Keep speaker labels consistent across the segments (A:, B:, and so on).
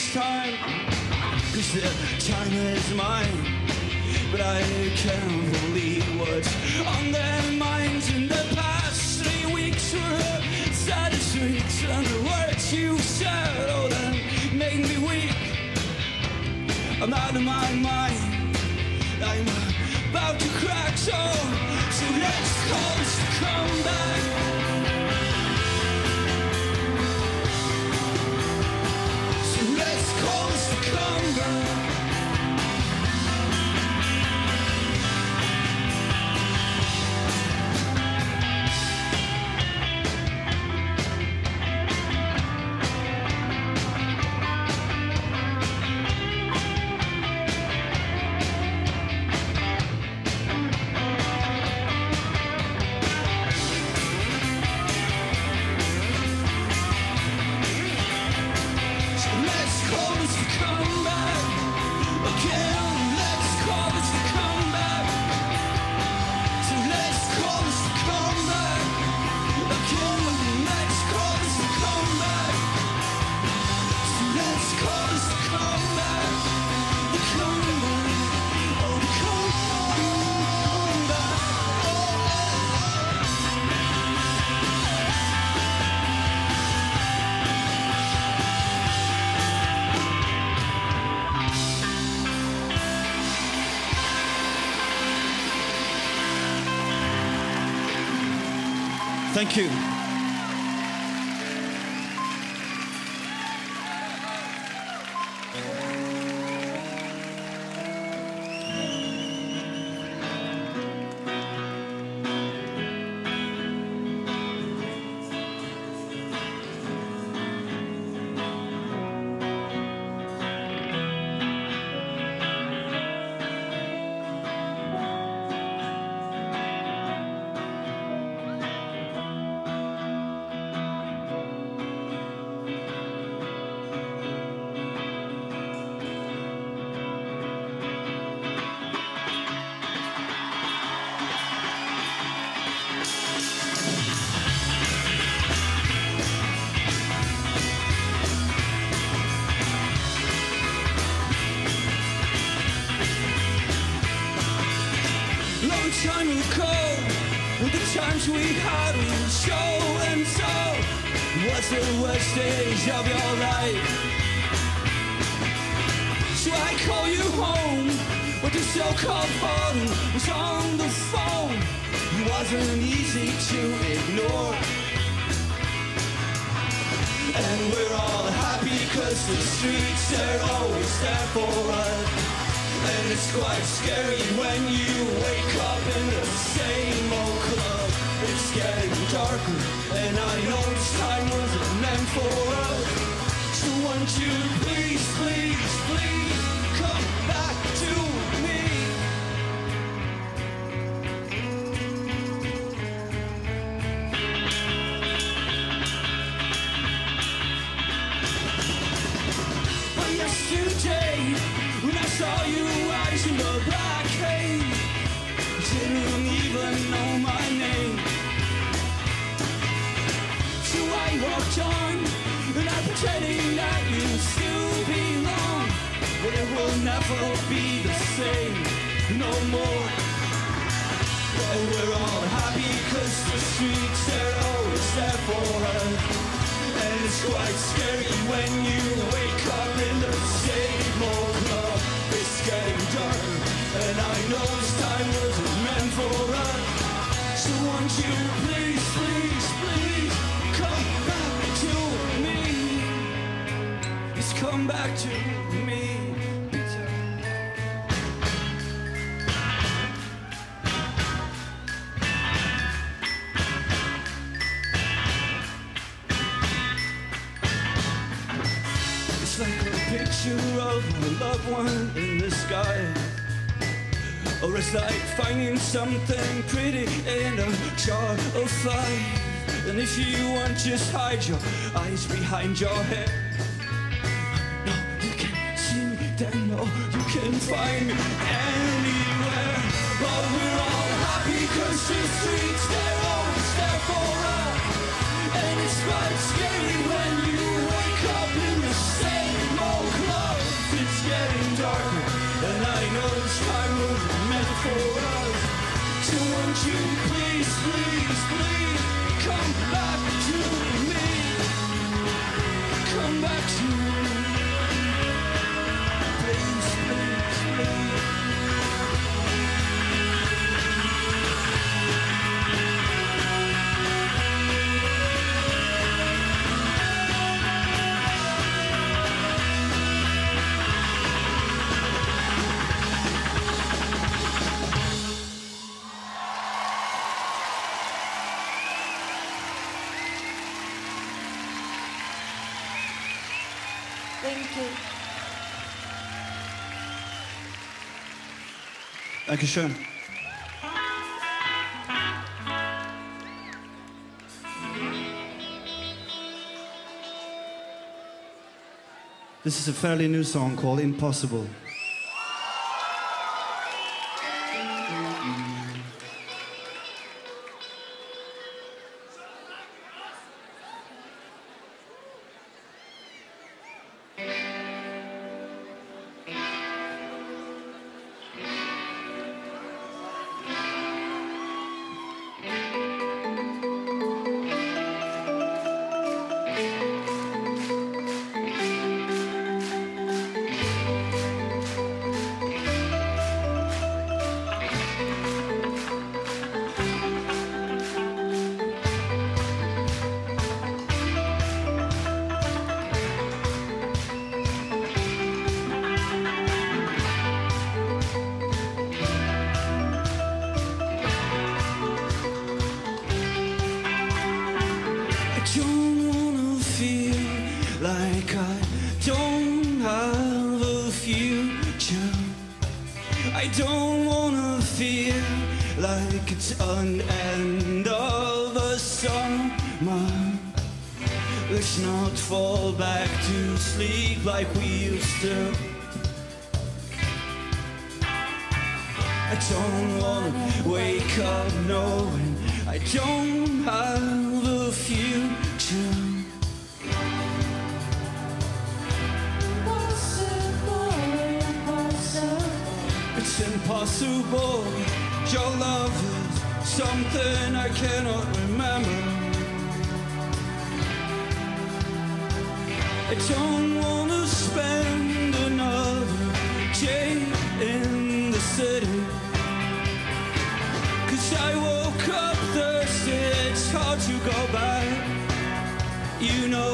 A: this time. Cause the time is mine. But I can't believe what's on their minds in the past three weeks were saddest weeks. And the words you said, oh, that made me weak. I'm out of my mind. I'm about to crack, so Had on show and tell, what's the worst stage of your life? So I call you home, but the so-called phone was on the phone. It wasn't easy to ignore. And we're all happy cause the streets are always there for us. And it's quite scary when you wake up in the same old getting darker, and I know this time wasn't meant for us. So won't you please, please, please never be the same no more. And we're all happy cause the streets are always there for us. And it's quite scary when you wake up in the same old club. It's getting dark, and I know this time wasn't meant for us. So won't you please, please, please come back to me? It's come back to me, a one in the sky. Or it's like finding something pretty in a jar of fire. And if you want, just hide your eyes behind your head. No, you can't see me, then no, you can find me Dankeschön. This is a fairly new song called Impossible. It's an end of a summer. Let's not fall back to sleep like we used to. I don't wanna wake up knowing I don't have a future. It's impossible. Your love something I cannot remember. I don't wanna spend another day in the city. Cause I woke up thirsty, it's hard to go back. You know.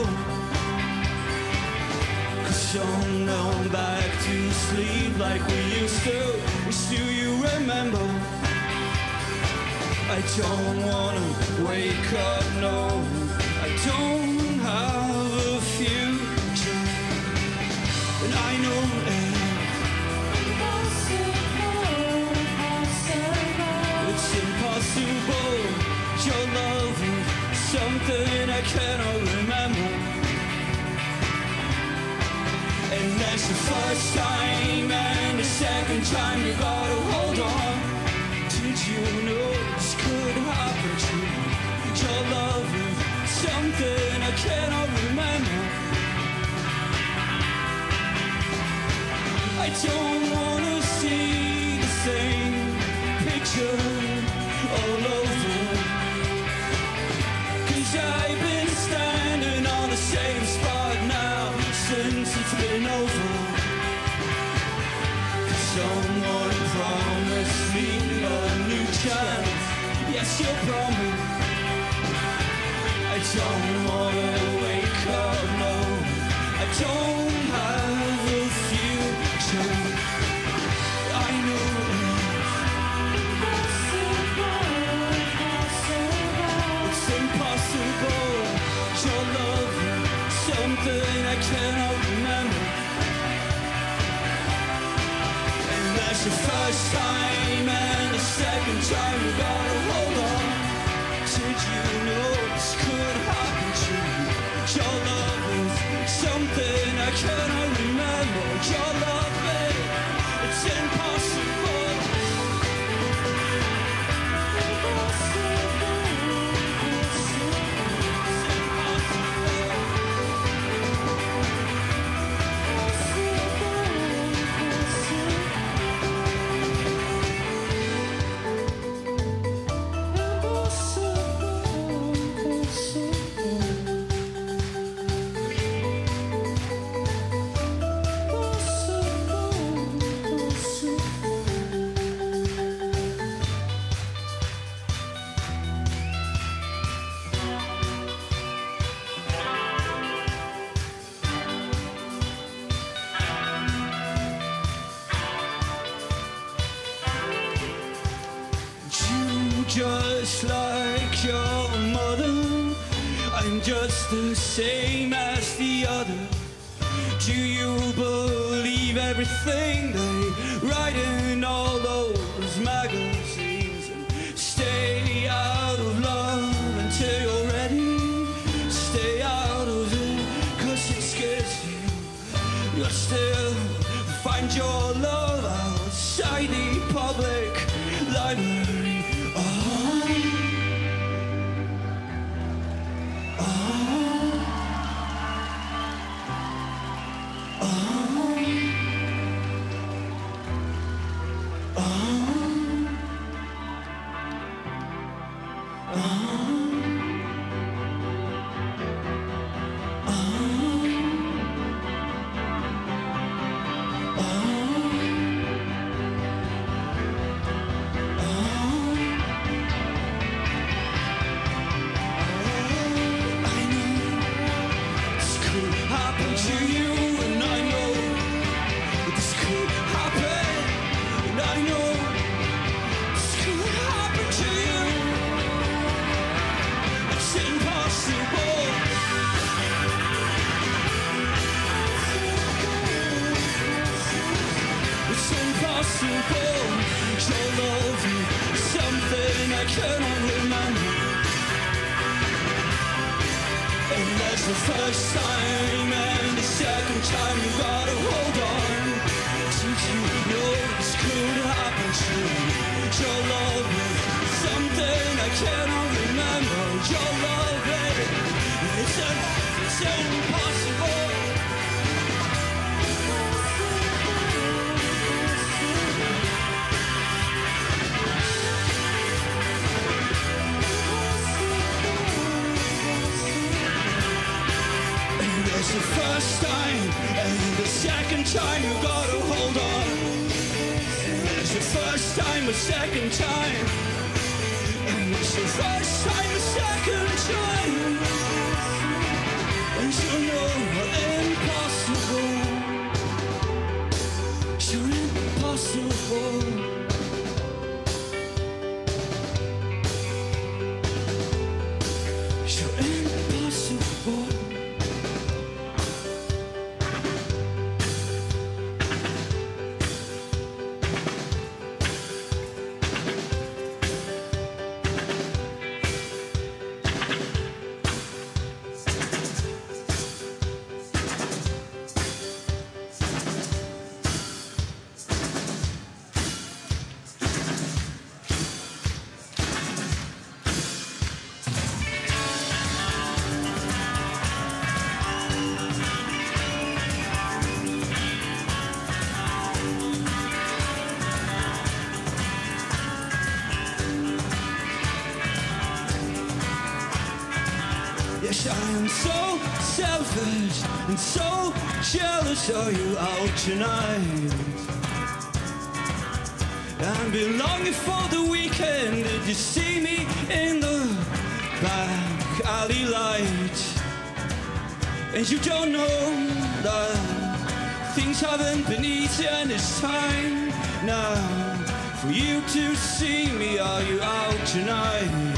A: Cause I'm back to sleep like we used to. Do you remember? I don't wanna wake up, no. I don't have a future. And I know it. It's impossible. Your love is something I cannot remember. And that's the first time I time and a second time you gotta hold on. Did you know this could happen to you? Your love something I could the same as the other. Do you believe everything second time you gotta hold on. It's the first time, the second time. And it's the first time, the second time. And you know impossible. You're impossible. I am so selfish and so jealous. Are you out tonight? I've been longing for the weekend. Did you see me in the back alley light? And you don't know that things haven't been easy and it's time now for you to see me. Are you out tonight?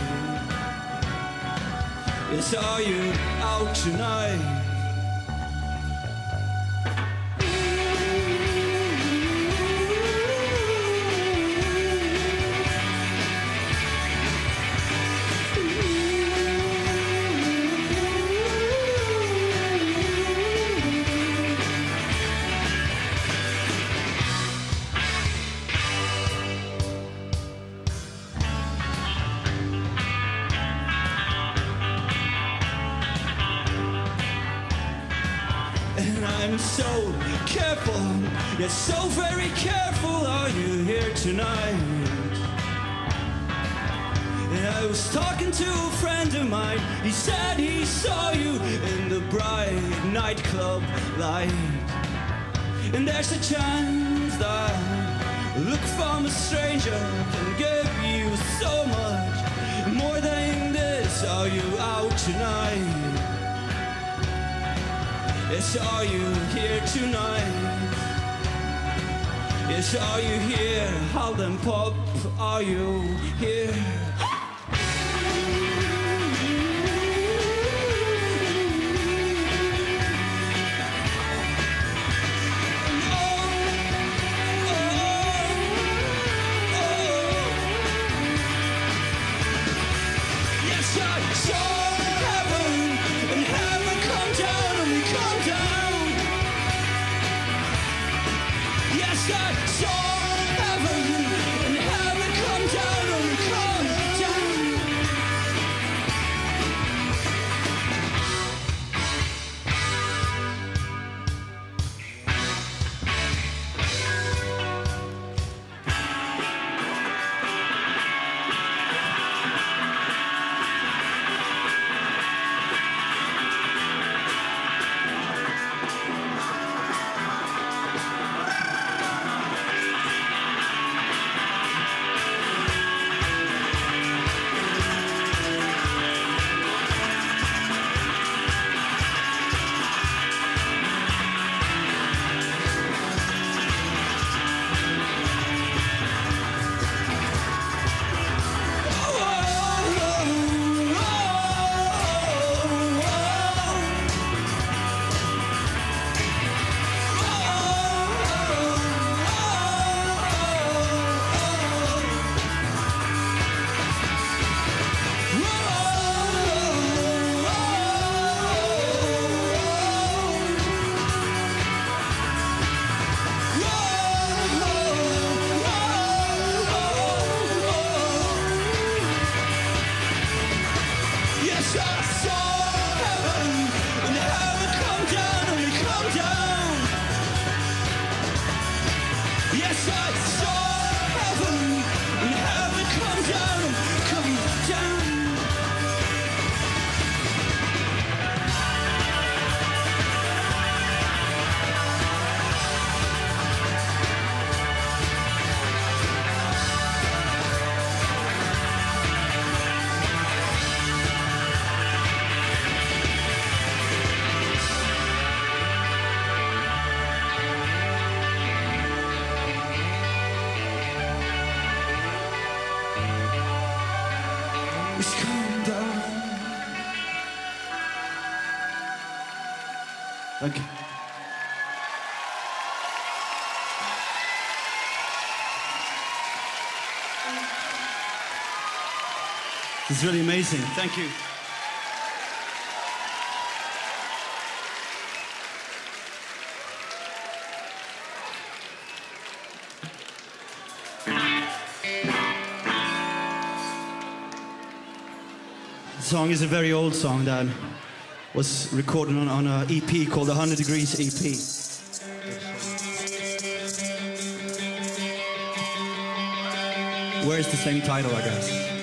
A: Yes, are you out tonight? And there's a chance that look from a stranger can give you so much more than this. Are you out tonight? Yes, are you here tonight? Yes, are you here? Haldern Pop, are you here? You. It's really amazing. Thank you. The song is a very old song that was recorded on, on an EP called the 100 Degrees EP. Where's the same title, I guess?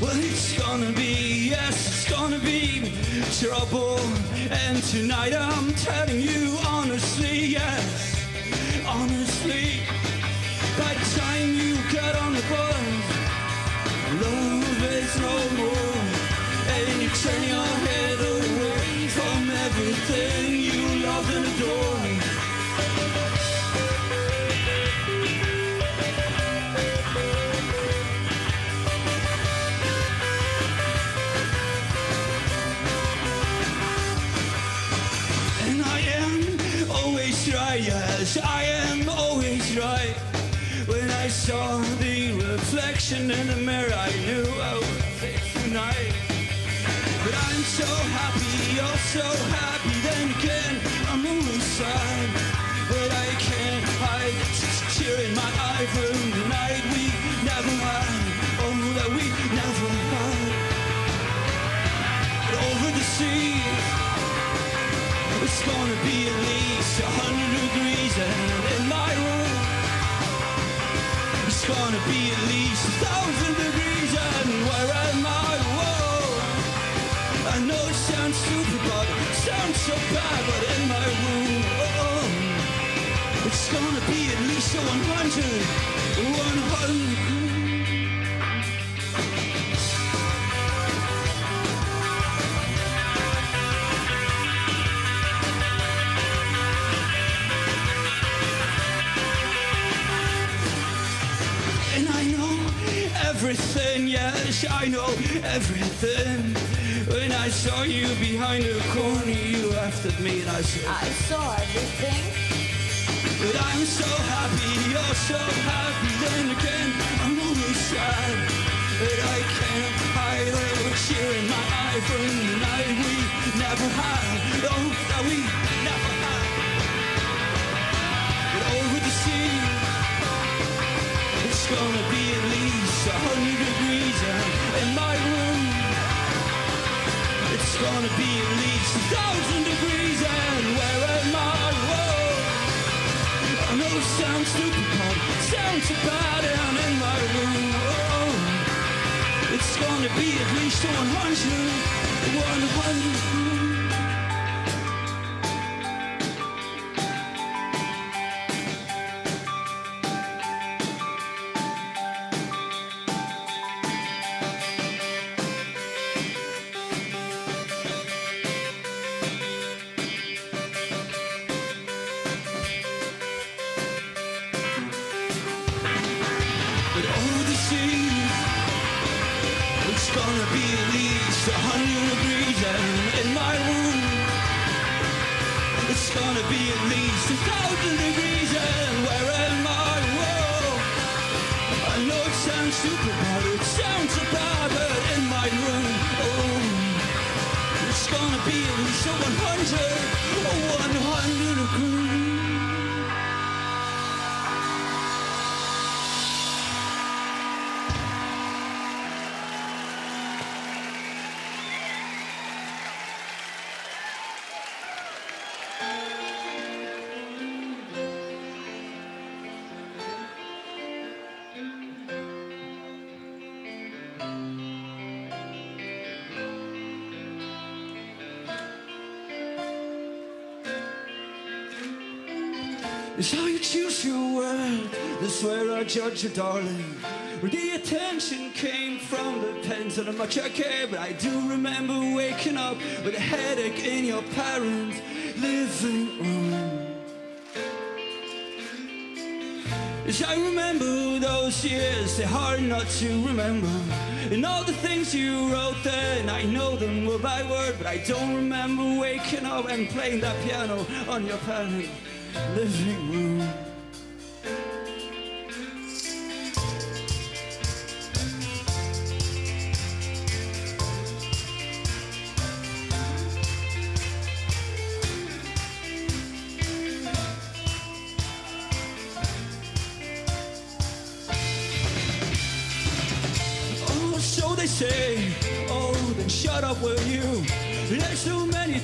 A: Well, it's gonna be, yes, it's gonna be trouble. And tonight I'm telling you honestly, yes, honestly. reflection in the mirror I knew I would safe tonight. But I'm so happy, you're so happy Then again, I'm inside But I can't hide, this tear in my eye From the night. We never had Oh, that we never had But over the sea, It's gonna be at least a hundred degrees gonna be at least a thousand degrees and where am I? Whoa. I know it sounds stupid but it sounds so bad but in my room oh, it's gonna be at least a 100 100 yes, I know everything. When I saw you behind the corner, you laughed at me and I said,
B: I saw everything.
A: But I'm so happy, you're so happy, then again, I'm always sad. But I can't hide a tear in my eye from the night we never had. Oh, that we never had. But over the sea, it's gonna be at least a hundred in my room. It's gonna be at least a thousand degrees and where am I? Whoa. I know it sounds stupid, but it sounds so bad and in my room. Oh, it's gonna be at least 100, 100. Gonna be at least a hundred degrees and in my room, it's gonna be at least a thousand degrees and where am I? Whoa, I know it sounds but it sounds so bad, but in my room, oh, it's gonna be at least a 100, a 100 degrees. Where I judge you, darling. Where the attention came from on how much I care. But I do remember waking up with a headache in your parents' living room. Yes, I remember those years, they're hard not to remember. And all the things you wrote there, and I know them word by word, but I don't remember waking up and playing that piano on your parents' living room.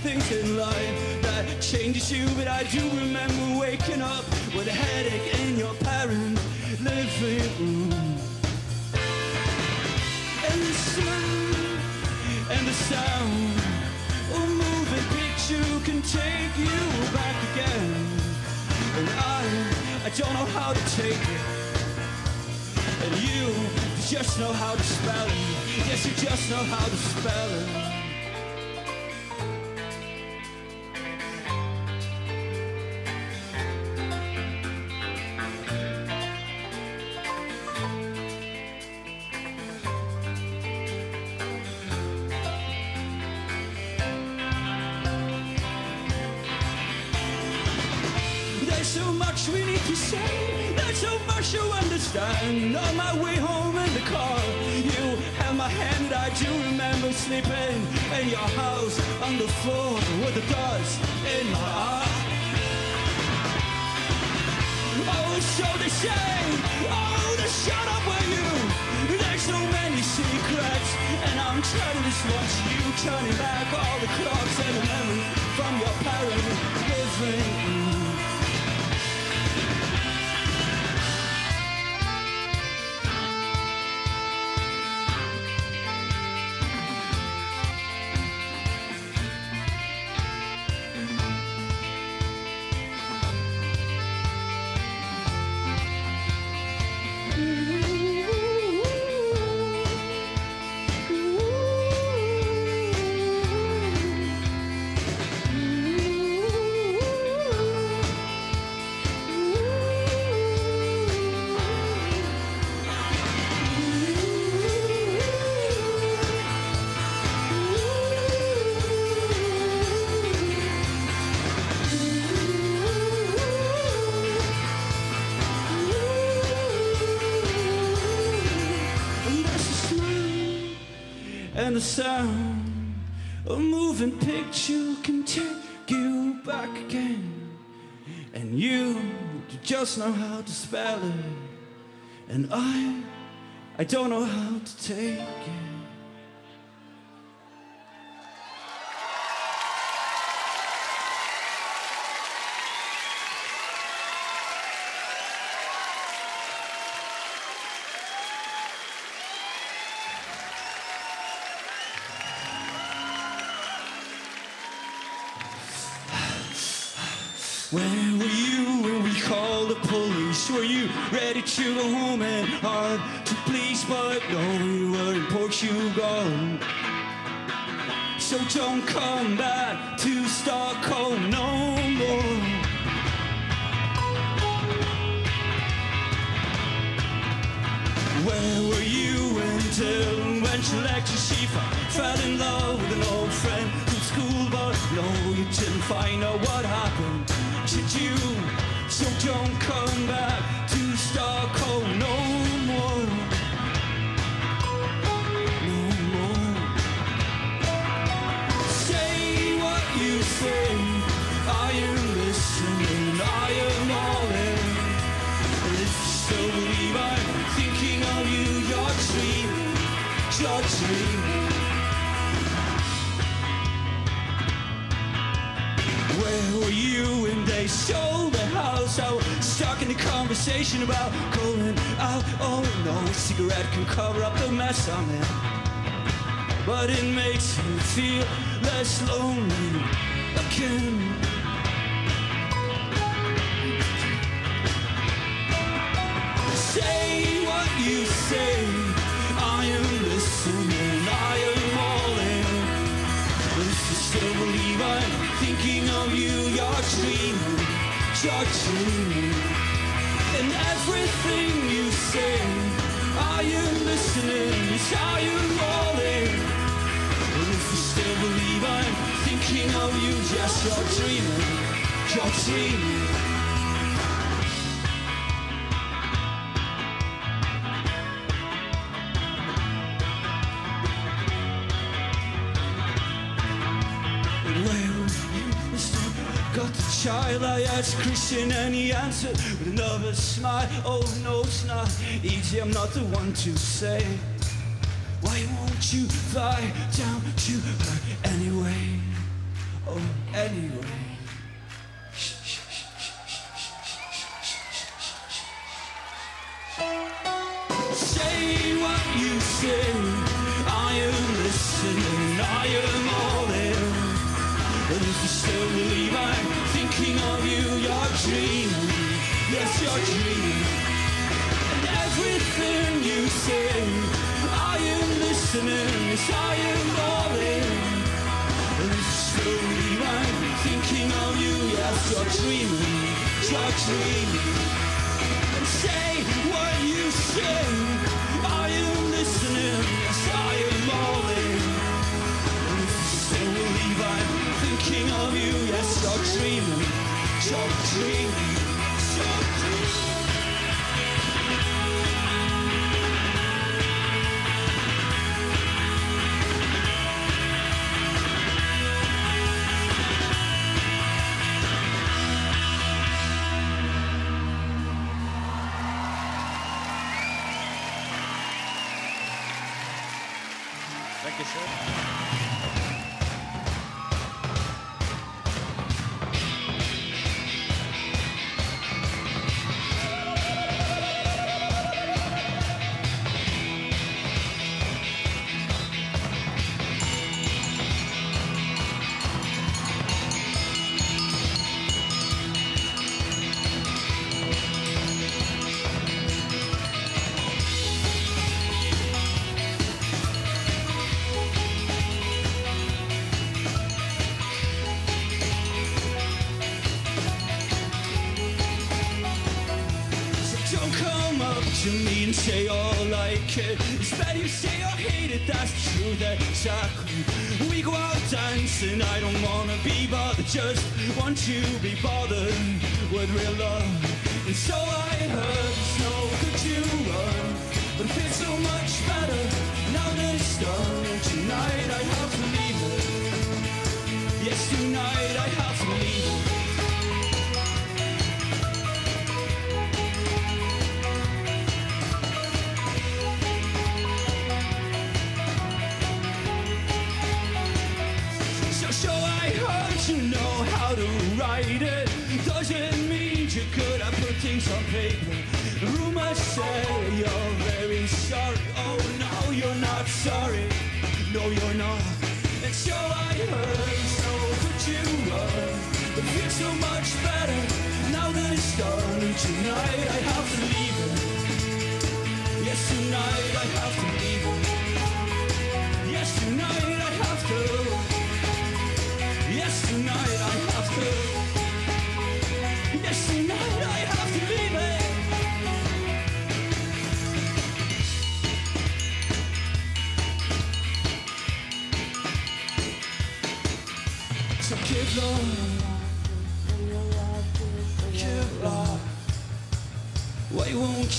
A: Things in life that changes you, but I do remember waking up with a headache in your parents' living room. And the smell and the sound, a moving picture can take you back again. And I, I don't know how to take it. And you just know how to spell it. Yes, you just know how to spell it. Much we need to say. There's so much you understand. On my way home in the car, you held my hand. I do remember sleeping in your house on the floor with the dust in my eye. Oh, so they say, oh, the shut up with you. There's so many secrets, and I'm turning this once, you turning back all the clocks and the memory from your parent living. And the sound A moving picture can take you back again. And you just know how to spell it. And I, I don't know how to take it don't come back to Stockholm no more. Where were you until when she left you? She fell in love with an old friend from school, but no, you didn't find out what happened to you. So don't come conversation about going out. Oh no, cigarette can cover up the mess I'm in. But it makes me feel less lonely again. Say what you say. I am listening. I am all in. If you still believe I'm thinking of you, you're dreaming. You're dreaming. Say, are you listening? Are you in? And if you still believe I'm thinking of you, yes, you're dreaming. You're dreaming. Christian and he answered with another smile. Oh no, it's not easy, I'm not the one to say. Why won't you fly down to her anyway? Oh, anyway. Say what you say. And everything you say, I am listening. I am all in. And believe I'm thinking of you, yes, you're dreaming. You're dreaming. And say what you say. I am listening. Yes, I am all in. And believe I'm thinking of you, yes. You're dreaming. You're dreaming. Say all like it. It's better you say I hate it, that's the truth, exactly. We go out dancing, I don't wanna be bothered, just want to be bothered with real love. And so And so I heard so you were. But feel so much better now that it's done. Tonight I have to leave. Yes, tonight I have to leave. Yes, tonight I have to. Yes, tonight I have to.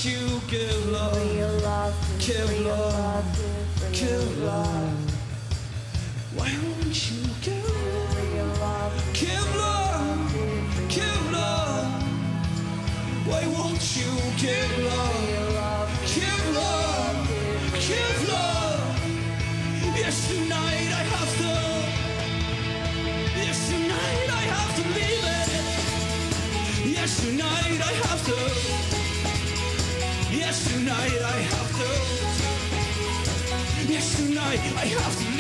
A: You give love? Give love, give love. Yes, tonight I have to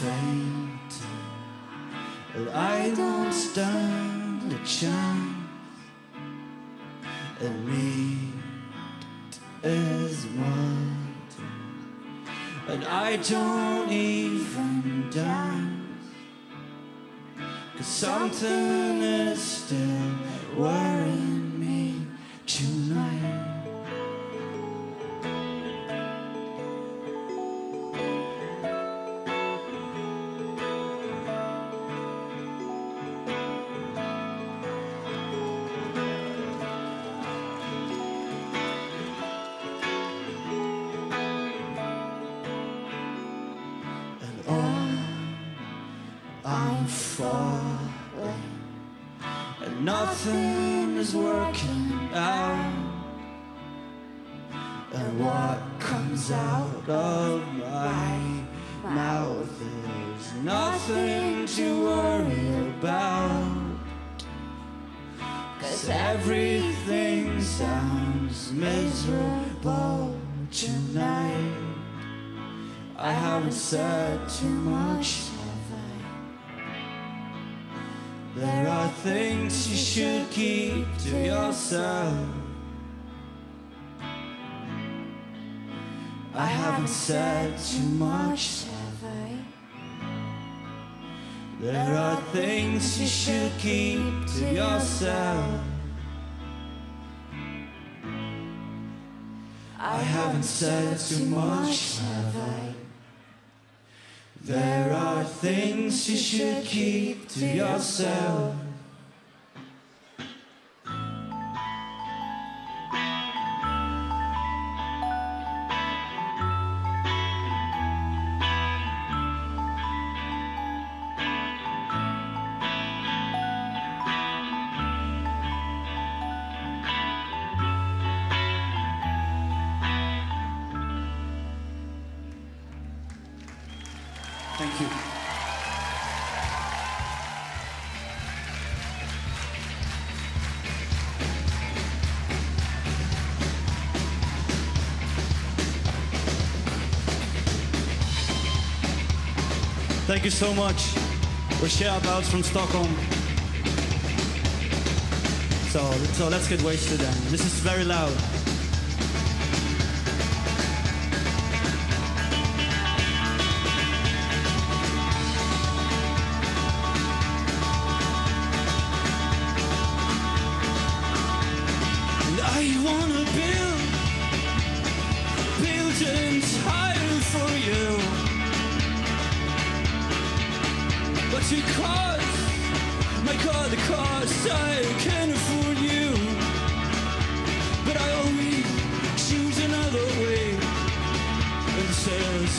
A: faint. and I don't stand a chance. And me is mud. And I don't even dance. Cause something is still worrying I haven't said too much, have I? There are things you should keep to yourself. I haven't said too much, have I? There are things you should keep to yourself. you so much. We're Shout Out Louds from Stockholm. So, so let's get wasted then. This is very loud.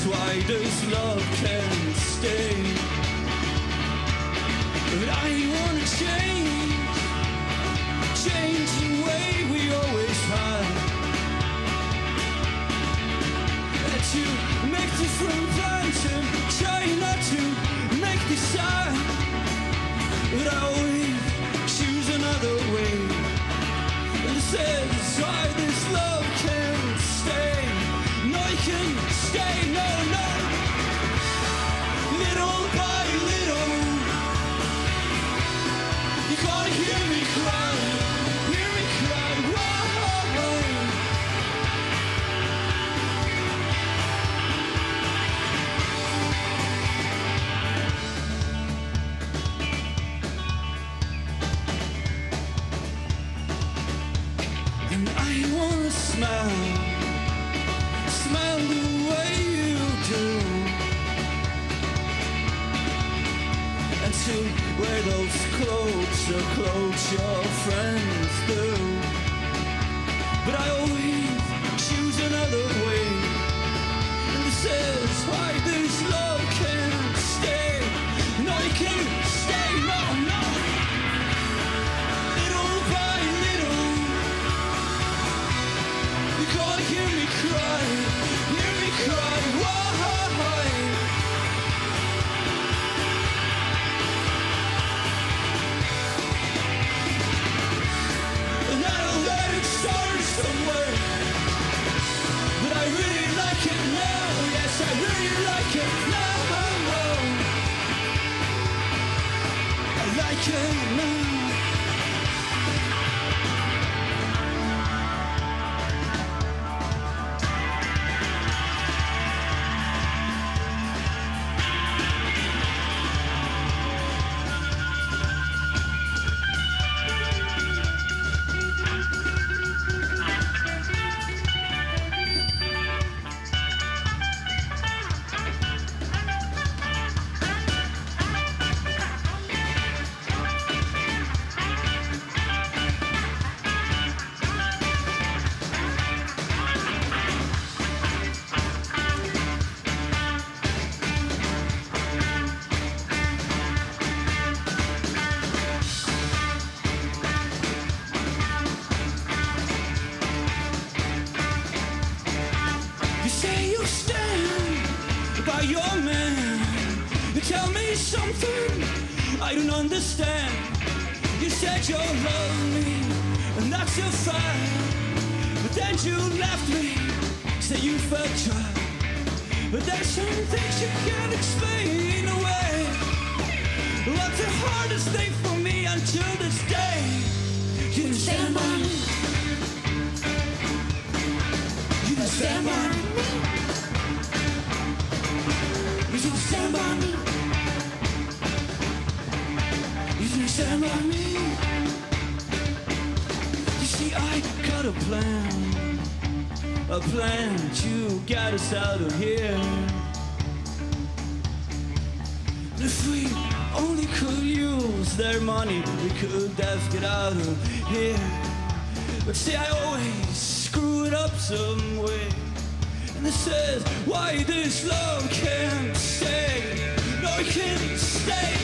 A: why does love care? Smile the way you do, and to wear those clothes or clothes your friends do. But I always choose another way, and this why this love came. I like it now. Understand. You said you love me, and that's a fact. But then you left me, say you felt tried. But there's some things you can't explain away. What's the hardest thing for me until this day? You stand by me. You stand by me. A plan, a plan to get us out of here. If we only could use their money, we could have get out of here. But see, I always screw it up some way. And it says, why this love can't stay? No, it can't stay.